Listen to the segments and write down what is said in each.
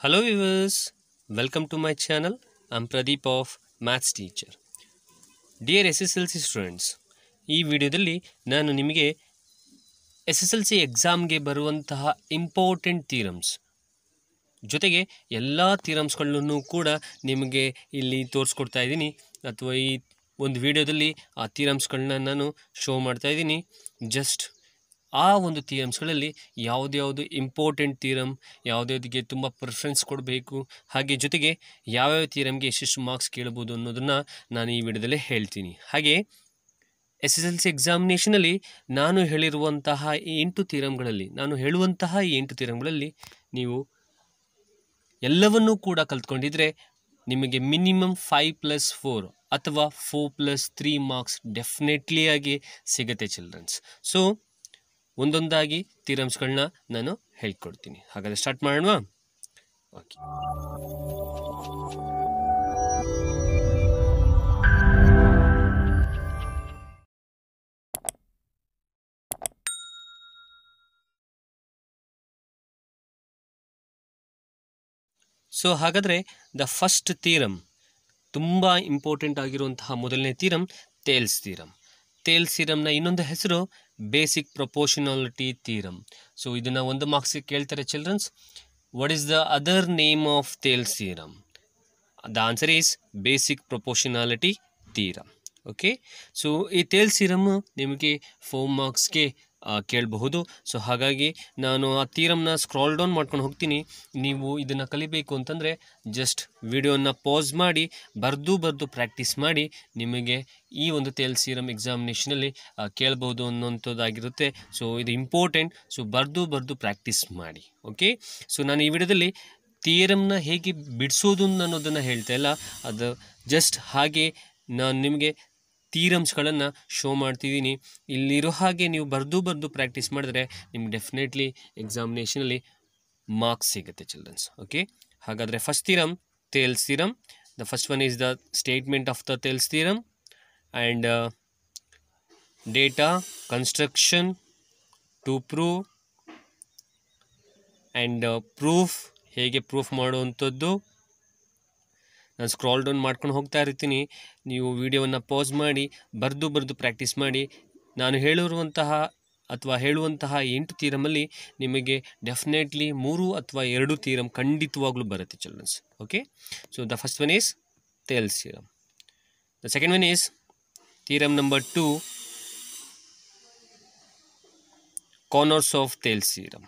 Hello viewers, welcome to my channel. I'm Pradeep of Maths Teacher. Dear SSLC students, ಈ ವಿಡಿಯೋದಲ್ಲಿ ನಾನು ನಿಮಗೆ S S L C ಎಕ್ಸಾಮ್ಗೆ ಬರುವಂತಹ ಇಂಪಾರ್ಟೆಂಟ್ ಥೀರಮ್ಸ್ ಜೊತೆಗೆ ಎಲ್ಲ ಥೀರಮ್ಸ್ಗಳನ್ನು ಕೂಡ ನಿಮಗೆ ಇಲ್ಲಿ ತೋರಿಸ್ಕೊಡ್ತಾ ಇದ್ದೀನಿ ಅಥವಾ ಈ ಒಂದು ವಿಡಿಯೋದಲ್ಲಿ ಆ ಥೀರಮ್ಸ್ಗಳನ್ನ ನಾನು ಶೋ ಮಾಡ್ತಾ ಇದ್ದೀನಿ ಜಸ್ಟ್ ಆ ಒಂದು ಥಿಯಮ್ಸ್ಗಳಲ್ಲಿ ಯಾವುದ್ಯಾವುದು ಇಂಪಾರ್ಟೆಂಟ್ ಥಿಯರಮ್ ಯಾವುದ್ಯಾವುದಕ್ಕೆ ತುಂಬ ಪ್ರಿಫರೆನ್ಸ್ ಕೊಡಬೇಕು, ಹಾಗೆ ಜೊತೆಗೆ ಯಾವ್ಯಾವ ಥಿಯರಮ್ಗೆ ಎಷ್ಟೆಷ್ಟು ಮಾರ್ಕ್ಸ್ ಕೇಳ್ಬೋದು ಅನ್ನೋದನ್ನು ನಾನು ಈ ವಿಡಿಯೋದಲ್ಲೇ ಹೇಳ್ತೀನಿ. ಹಾಗೆ ಎಸ್ ಎಸ್ ಎಲ್ ಸಿ ಎಕ್ಸಾಮಿನೇಷನಲ್ಲಿ ನಾನು ಹೇಳಿರುವಂತಹ ಈ ಎಂಟು ಥಿಯರಮ್ಗಳಲ್ಲಿ ನಾನು ಹೇಳುವಂತಹ ಈ ಎಂಟು ಥಿಯರಮ್ಗಳಲ್ಲಿ ನೀವು ಎಲ್ಲವನ್ನೂ ಕೂಡ ಕಲ್ತ್ಕೊಂಡಿದ್ರೆ ನಿಮಗೆ ಮಿನಿಮಮ್ ಫೈವ್ ಪ್ಲಸ್ ಫೋರ್ ಅಥವಾ ಫೋರ್ ಪ್ಲಸ್ ತ್ರೀ ಮಾರ್ಕ್ಸ್ ಡೆಫಿನೆಟ್ಲಿಯಾಗಿ ಸಿಗುತ್ತೆ ಚಿಲ್ಡ್ರನ್ಸ್ ಸೊ ಒಂದೊಂದಾಗಿ ಥಿರಮ್ಸ್ಗಳನ್ನ ನಾನು ಹೇಳ್ಕೊಡ್ತೀನಿ. ಹಾಗಾದ್ರೆ ಸ್ಟಾರ್ಟ್ ಮಾಡೋಣ ಓಕೆ ಸೊ ಹಾಗಾದರೆ ದ ಫಸ್ಟ್ ಥೀರಮ್ ತುಂಬ ಇಂಪಾರ್ಟೆಂಟ್ ಆಗಿರುವಂತಹ ಮೊದಲನೇ ಥೀರಮ್ ತೇಲ್ಸ್ ಥೀರಮ್ ತೇಲ್ಸ್ ಸೀರಮ್ನ ಇನ್ನೊಂದು ಹೆಸರು ಬೇಸಿಕ್ ಪ್ರಪೋರ್ಷನಾಲಿಟಿ ಥೀರಮ್. ಸೊ, ಇದನ್ನು ಒಂದು ಮಾರ್ಕ್ಸಿಗೆ ಕೇಳ್ತಾರೆ childrens. What is the other name of Thales theorem? The answer is basic proportionality theorem. Okay? So, ಈ ತೇಲ್ ಸೀರಮ್ ನಿಮಗೆ ಫೋರ್ ಮಾರ್ಕ್ಸ್ಗೆ ಕೇಳಬಹುದು. ಸೊ ಹಾಗಾಗಿ ನಾನು ಆ ತೀರಮ್ನ ಸ್ಕ್ರಾಲ್ ಡೌನ್ ಮಾಡ್ಕೊಂಡು ಹೋಗ್ತೀನಿ. ನೀವು ಇದನ್ನು ಕಲಿಬೇಕು ಅಂತಂದರೆ ಜಸ್ಟ್ ವಿಡಿಯೋನ ಪಾಸ್ ಮಾಡಿ, ಬರೆದು ಬರೆದು ಪ್ರಾಕ್ಟೀಸ್ ಮಾಡಿ ನಿಮಗೆ ಈ ಒಂದು ತೇಲ್ ಸೀರಮ್ ಎಕ್ಸಾಮಿನೇಷನಲ್ಲಿ ಕೇಳ್ಬೋದು ಅನ್ನೋಂಥದ್ದಾಗಿರುತ್ತೆ ಸೊ ಇದು ಇಂಪಾರ್ಟೆಂಟ್ ಸೊ ಬರೆದು ಬರೆದು ಪ್ರಾಕ್ಟೀಸ್ ಮಾಡಿ. ಓಕೆ ಸೊ ನಾನು ಈ ವಿಡಿಯೋದಲ್ಲಿ ತೀರಮ್ನ ಹೇಗೆ ಬಿಡಿಸೋದು ಅನ್ನೋದನ್ನು ಹೇಳ್ತಾ ಇಲ್ಲ. ಅದು ಜಸ್ಟ್ ಹಾಗೆ ನಾನು ನಿಮಗೆ ಥೀರಮ್ಸ್ಗಳನ್ನು ಶೋ ಮಾಡ್ತಿದ್ದೀನಿ. ಇಲ್ಲಿರೋ ಹಾಗೆ ನೀವು ಬರೆದು ಬರೆದು ಪ್ರಾಕ್ಟೀಸ್ ಮಾಡಿದ್ರೆ ನಿಮ್ಗೆ ಡೆಫಿನೆಟ್ಲಿ ಎಕ್ಸಾಮಿನೇಷನಲ್ಲಿ ಮಾರ್ಕ್ಸ್ ಸಿಗುತ್ತೆ ಚಿಲ್ಡ್ರನ್ಸ್ ಓಕೆ ಹಾಗಾದರೆ first theorem Thales theorem the first one is the statement of the Thales theorem and data construction to prove and proof ಹೇಗೆ ಪ್ರೂಫ್ ಮಾಡುವಂಥದ್ದು? ನಾನು ಸ್ಕ್ರಾಲ್ ಡೌನ್ ಮಾಡ್ಕೊಂಡು ಹೋಗ್ತಾ ಇರ್ತೀನಿ. ನೀವು ವಿಡಿಯೋವನ್ನು ಪಾಸ್ ಮಾಡಿ, ಬರೆದು ಬರೆದು ಪ್ರಾಕ್ಟೀಸ್ ಮಾಡಿ, ನಾನು ಹೇಳಿರುವಂತಹ ಅಥವಾ ಹೇಳುವಂತಹ ಎಂಟು ತೀರಮಲ್ಲಿ ನಿಮಗೆ ಡೆಫಿನೆಟ್ಲಿ ಮೂರು ಅಥವಾ ಎರಡು ತೀರಮ್ ಖಂಡಿತವಾಗ್ಲೂ ಬರುತ್ತೆ childrens okay so the first one is Thales theorem the second one is theorem number two converse of Thales theorem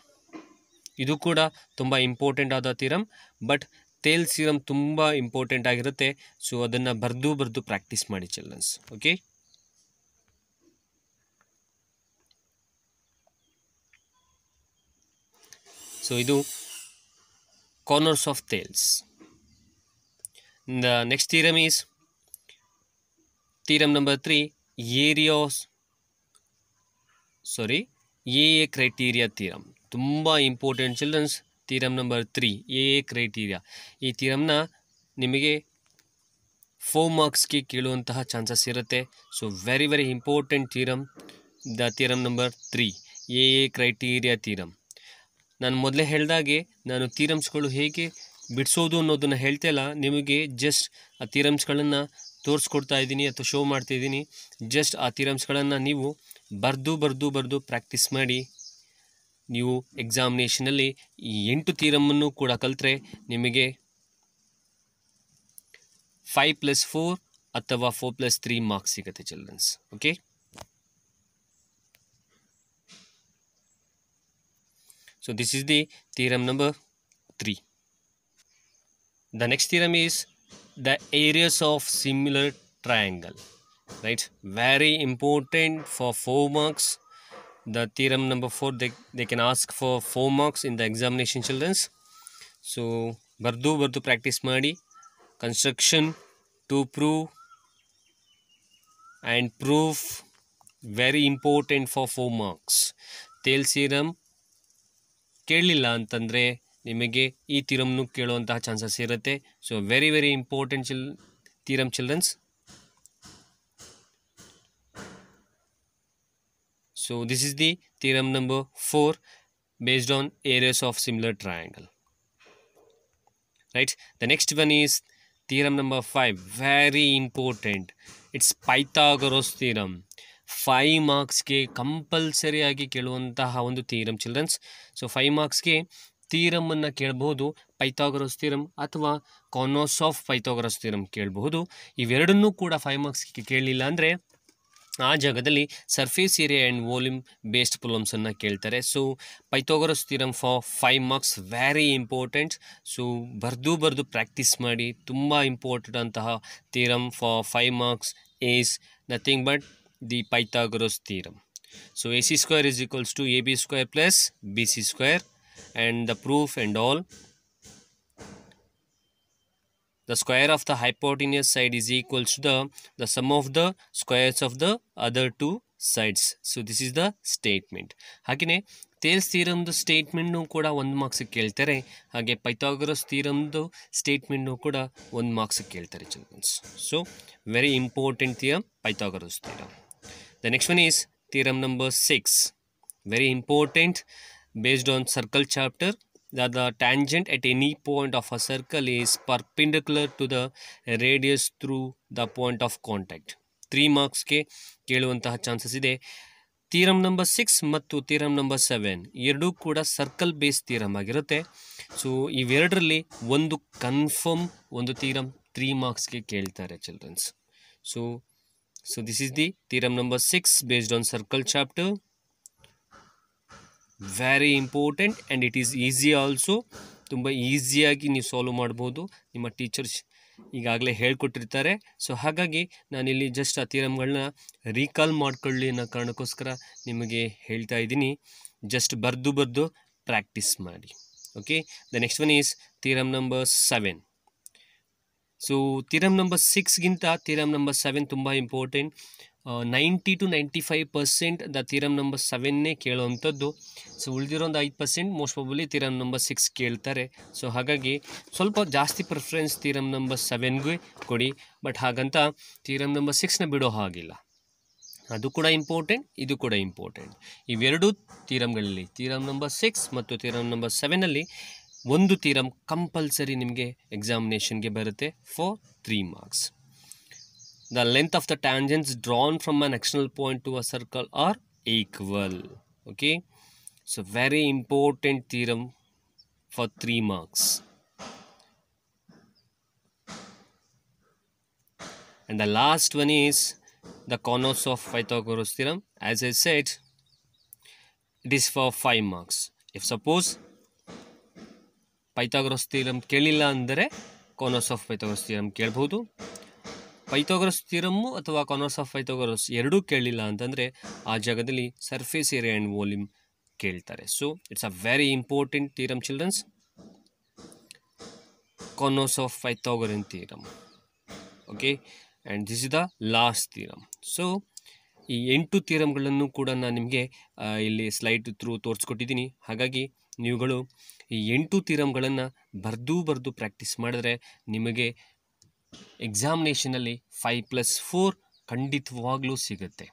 ಇದು ಕೂಡ ತುಂಬ ಇಂಪಾರ್ಟೆಂಟ್ ಆದ ತೀರಮ್ ಬಟ್ ತೇಲ್ ಸೀರಮ್ ತುಂಬ ಇಂಪಾರ್ಟೆಂಟ್ ಆಗಿರುತ್ತೆ. ಸೊ ಅದನ್ನು ಬರೆದು ಬರೆದು ಪ್ರಾಕ್ಟೀಸ್ ಮಾಡಿ ಚಿಲ್ಡ್ರನ್ಸ್ ಓಕೆ ಸೊ ಇದು converse of Thales the next theorem is theorem number three areas sorry A A criteria theorem ತುಂಬ important childrens theorem number three A A criteria ಈ ಥೀರಮ್ನ ನಿಮಗೆ ಫೋರ್ ಮಾರ್ಕ್ಸ್ಗೆ ಕೇಳುವಂತಹ ಚಾನ್ಸಸ್ ಇರುತ್ತೆ. So very very important theorem the theorem number three A A criteria theorem ನಾನು ಮೊದಲೇ ಹೇಳಿದಾಗೆ, ನಾನು ಥೀರಮ್ಸ್ಗಳು ಹೇಗೆ ಬಿಡಿಸೋದು ಅನ್ನೋದನ್ನು ಹೇಳ್ತಾ ಇಲ್ಲ. ನಿಮಗೆ ಜಸ್ಟ್ ಆ ಥೀರಮ್ಸ್ಗಳನ್ನು ತೋರಿಸ್ಕೊಡ್ತಾ ಇದ್ದೀನಿ ಅಥವಾ ಶೋ ಮಾಡ್ತಾ ಇದ್ದೀನಿ. ಜಸ್ಟ್ ಆ ಥೀರಮ್ಸ್ಗಳನ್ನು ನೀವು ಬರೆದು ಬರೆದು ಬರೆದು ಪ್ರಾಕ್ಟೀಸ್ ಮಾಡಿ. ನೀವು ಎಕ್ಸಾಮಿನೇಷನಲ್ಲಿ ಎಂಟು ಥೀರಮನ್ನು ಕೂಡ ಕಲಿತ್ರೆ ನಿಮಗೆ ಫೈವ್ ಪ್ಲಸ್ ಫೋರ್ ಅಥವಾ ಫೋರ್ ಪ್ಲಸ್ ತ್ರೀ ಮಾರ್ಕ್ಸ್ ಸಿಗುತ್ತೆ childrens okay so this is the theorem number three the next theorem is the areas of similar triangle right very important for four marks the theorem number 4 they, they can ask for 4 marks in the examination children's. So ಬರ್ದು ಬರ್ದು practice ಮಾಡಿ construction to prove and proof very important for four marks Thales theorem ಕೇಳಲಿಲ್ಲ ಅಂತಂದರೆ ನಿಮಗೆ ಈ ತೀರಮ್ನು ಕೇಳುವಂತಹ chances ಇರುತ್ತೆ. So very very important chill theorem childrens So this is the theorem number 4 based on areas of similar triangle. right the next one is theorem number 5 very important it's pythagoras theorem five ಮಾರ್ಕ್ಸ್ಗೆ theorem ಕೇಳುವಂತಹ ಒಂದು theorem childrens so five ಮಾರ್ಕ್ಸ್ಗೆ ಥೀರಮನ್ನು ಕೇಳಬಹುದು Pythagoras theorem ಅಥವಾ ಕಾನೋಸ್ of Pythagoras theorem ಕೇಳಬಹುದು ಇವೆರಡನ್ನೂ ಕೂಡ five ಮಾರ್ಕ್ಸ್ಗೆ ಕೇಳಲಿಲ್ಲ ಅಂದರೆ ಆ ಜಾಗದಲ್ಲಿ surface area and volume based ಪ್ರಾಬ್ಲಮ್ಸನ್ನು ಕೇಳ್ತಾರೆ. So Pythagoras theorem for five marks very important so ಬರೆದು ಬರೆದು ಪ್ರಾಕ್ಟೀಸ್ ಮಾಡಿ, ತುಂಬ ಇಂಪಾರ್ಟೆಂಟ್ ಅಂತಹ theorem for five marks is nothing but the Pythagoras theorem so A C square is equals to A B square plus B C square and the proof and all the square of the hypotenuse side is equals to the the sum of the squares of the other two sides so this is the statement ಹಾಗೆಯೇ Thales ಥೀರಮ್ದು ಸ್ಟೇಟ್ಮೆಂಟ್ನು ಕೂಡ ಒಂದು ಮಾರ್ಕ್ಸಿಗೆ ಕೇಳ್ತಾರೆ ಹಾಗೆ Pythagoras ಥೀರಮ್ದು ಸ್ಟೇಟ್ಮೆಂಟ್ನು ಕೂಡ ಒಂದು ಮಾರ್ಕ್ಸಿಗೆ ಕೇಳ್ತಾರೆ childrens So, very important theorem, Pythagoras theorem. The next one is theorem number six Very important based on circle chapter that the tangent at any point of a circle is perpendicular to the radius through the point of contact. Three ಮಾರ್ಕ್ಸ್ಗೆ ಕೇಳುವಂತಹ chances ಇದೆ. ತೀರಮ್ number six ಮತ್ತು ತೀರಮ್ number seven ಎರಡೂ ಕೂಡ circle base ತೀರಮ್ ಆಗಿರುತ್ತೆ. So ಇವೆರಡರಲ್ಲಿ ಒಂದು confirm ಒಂದು ತೀರಮ್ three ಮಾರ್ಕ್ಸ್ಗೆ ಕೇಳ್ತಾರೆ childrens so so this is the theorem number six based on circle chapter very important and it is easy also ತುಂಬ ಈಸಿಯಾಗಿ ನೀವು ಸಾಲ್ವ್ ಮಾಡ್ಬೋದು. ನಿಮ್ಮ ಟೀಚರ್ಸ್ ಈಗಾಗಲೇ ಹೇಳ್ಕೊಟ್ಟಿರ್ತಾರೆ. ಸೊ ಹಾಗಾಗಿ ನಾನಿಲ್ಲಿ ಜಸ್ಟ್ ಆ ಥಿಯರಮ್ಗಳನ್ನ ರೀಕಾಲ್ ಮಾಡ್ಕೊಳ್ಳಿ ಅನ್ನೋ ಕಾರಣಕ್ಕೋಸ್ಕರ ನಿಮಗೆ ಹೇಳ್ತಾ ಇದ್ದೀನಿ. ಜಸ್ಟ್ ಬರೆದು ಬರೆದು ಪ್ರಾಕ್ಟೀಸ್ ಮಾಡಿ. Okay the next one is theorem number seven so theorem number ಸಿಕ್ಸ್ಗಿಂತ theorem number seven ತುಂಬ important ninety two ninety five percent the theorem number ಸೆವೆನ್ನೇ ಕೇಳುವಂಥದ್ದು. ಸೊ ಉಳಿದಿರೋ ಒಂದು ಐದು percent most probably theorem number six ಕೇಳ್ತಾರೆ. So ಹಾಗಾಗಿ ಸ್ವಲ್ಪ ಜಾಸ್ತಿ preference theorem number ಸೆವೆನ್ಗೂ ಕೊಡಿ. ಬಟ್ ಹಾಗಂತ ಥಿರಮ್ ನಂಬರ್ ಸಿಕ್ಸ್ನ ಬಿಡೋ ಹಾಗಿಲ್ಲ. ಅದು ಕೂಡ ಇಂಪಾರ್ಟೆಂಟ್ ಇದು ಕೂಡ ಇಂಪಾರ್ಟೆಂಟ್ ಇವೆರಡೂ ತೀರಮ್ಗಳಲ್ಲಿ ತೀರಮ್ ನಂಬರ್ ಸಿಕ್ಸ್ ಮತ್ತು ತೀರಮ್ ನಂಬರ್ ಸೆವೆನಲ್ಲಿ ಒಂದು ತೀರಮ್ ಕಂಪಲ್ಸರಿ ನಿಮಗೆ ಎಕ್ಸಾಮಿನೇಷನ್ಗೆ ಬರುತ್ತೆ for three marks the length of the tangents drawn from an external point to a circle are equal okay so very important theorem for three marks and the last one is the corners of Pythagoras theorem as I said it is for 5 marks if suppose Pythagoras theorem ಕೇಳಿಲ್ಲ ಅಂದರೆ ಕಾನರ್ಸ್ of Pythagoras theorem ಕೇಳ್ಬೋದು Pythagoras ಥಿಯರಮ್ಮು ಅಥವಾ converse of Pythagoras ಎರಡೂ ಕೇಳಿಲ್ಲ ಅಂತಂದರೆ ಆ ಜಾಗದಲ್ಲಿ ಸರ್ಫೇಸ್ ಏರಿಯಾ ಆ್ಯಂಡ್ ವಾಲ್ಯೂಮ್ ಕೇಳ್ತಾರೆ. So it's a very important theorem childrens converse of Pythagoras theorem okay and this is the last theorem so ಈ ಎಂಟು ಥಿಯರಮ್ಗಳನ್ನು ಕೂಡ ನಾನು ನಿಮಗೆ ಇಲ್ಲಿ ಸ್ಲೈಡ್ ಥ್ರೂ ತೋರಿಸ್ಕೊಟ್ಟಿದ್ದೀನಿ. ಹಾಗಾಗಿ ನೀವುಗಳು ಈ ಎಂಟು ಥಿಯರಮ್ಗಳನ್ನು ಬರೆದು ಬರೆದು ಪ್ರಾಕ್ಟೀಸ್ ಮಾಡಿದ್ರೆ ನಿಮಗೆ ಎಕ್ಸಾಮಿನೇಷನಲ್ಲಿ ಫೈವ್ ಪ್ಲಸ್ ಫೋರ್ ಖಂಡಿತವಾಗ್ಲೂ ಸಿಗುತ್ತೆ.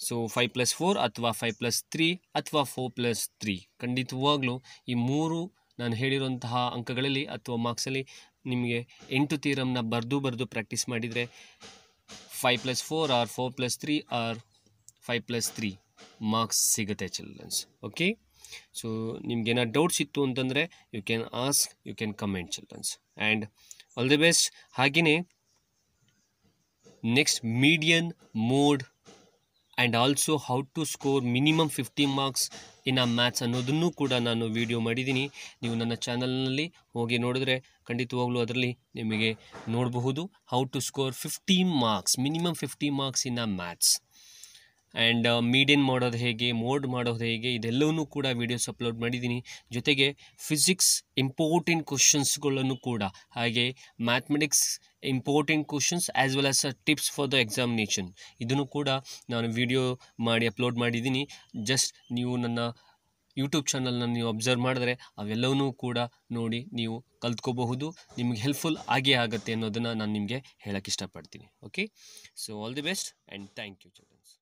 ಸೊ ಫೈವ್ ಪ್ಲಸ್ ಫೋರ್ ಅಥವಾ ಫೈವ್ ಪ್ಲಸ್ ತ್ರೀ ಅಥವಾ ಫೋರ್ ಪ್ಲಸ್ ತ್ರೀ ಖಂಡಿತವಾಗ್ಲೂ ಈ ಮೂರು ನಾನು ಹೇಳಿರುವಂತಹ ಅಂಕಗಳಲ್ಲಿ ಅಥವಾ ಮಾರ್ಕ್ಸಲ್ಲಿ ನಿಮಗೆ ಎಂಟು ತೀರಮ್ನ ಬರೆದು ಬರೆದು ಪ್ರಾಕ್ಟೀಸ್ ಮಾಡಿದರೆ five plus four or four plus three or five plus three marks ಸಿಗುತ್ತೆ ಚಿಲ್ಡ್ರನ್ಸ್ ಓಕೆ ಸೊ ನಿಮ್ಗೇನೋ ಡೌಟ್ಸ್ ಇತ್ತು ಅಂತಂದರೆ you can ask you can comment childrens and all the best ಹಾಗೆಯೇ next median mode and also how to score minimum fifty marks in a maths ಅನ್ನೋದನ್ನು ಕೂಡ ನಾನು video ಮಾಡಿದ್ದೀನಿ. ನೀವು ನನ್ನ ಚಾನಲ್ನಲ್ಲಿ ಹೋಗಿ ನೋಡಿದ್ರೆ ಖಂಡಿತವಾಗ್ಲೂ ಅದರಲ್ಲಿ ನಿಮಗೆ ನೋಡಬಹುದು. How to score fifteen marks minimum fifty marks in a maths and median ಮಾಡೋದು ಹೇಗೆ ಮೋಡ್ ಮಾಡೋದು ಹೇಗೆ, ಇದೆಲ್ಲವನ್ನೂ ಕೂಡ ವೀಡಿಯೋಸ್ ಅಪ್ಲೋಡ್ ಮಾಡಿದ್ದೀನಿ. ಜೊತೆಗೆ ಫಿಸಿಕ್ಸ್ ಇಂಪಾರ್ಟೆಂಟ್ ಕ್ವಶನ್ಸ್ಗಳನ್ನು ಕೂಡ, ಹಾಗೆ mathematics important questions as well as a tips for the examination ಇದನ್ನು ಕೂಡ ನಾನು ವೀಡಿಯೋ ಮಾಡಿ ಅಪ್ಲೋಡ್ ಮಾಡಿದ್ದೀನಿ. ಜಸ್ಟ್ ನೀವು ನನ್ನ ಯೂಟ್ಯೂಬ್ ಚಾನಲ್ನ ನೀವು ಅಬ್ಸರ್ವ್ ಮಾಡಿದ್ರೆ, ಅವೆಲ್ಲವನ್ನೂ ಕೂಡ ನೋಡಿ ನೀವು ಕಲ್ತ್ಕೋಬಹುದು. ನಿಮಗೆ ಹೆಲ್ಪ್ಫುಲ್ ಆಗೇ ಆಗುತ್ತೆ ಅನ್ನೋದನ್ನು ನಾನು ನಿಮಗೆ ಹೇಳೋಕ್ಕೆ ಇಷ್ಟಪಡ್ತೀನಿ. Okay so all the best and thank you childrens